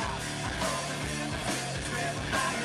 It's driven by